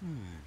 Hmm.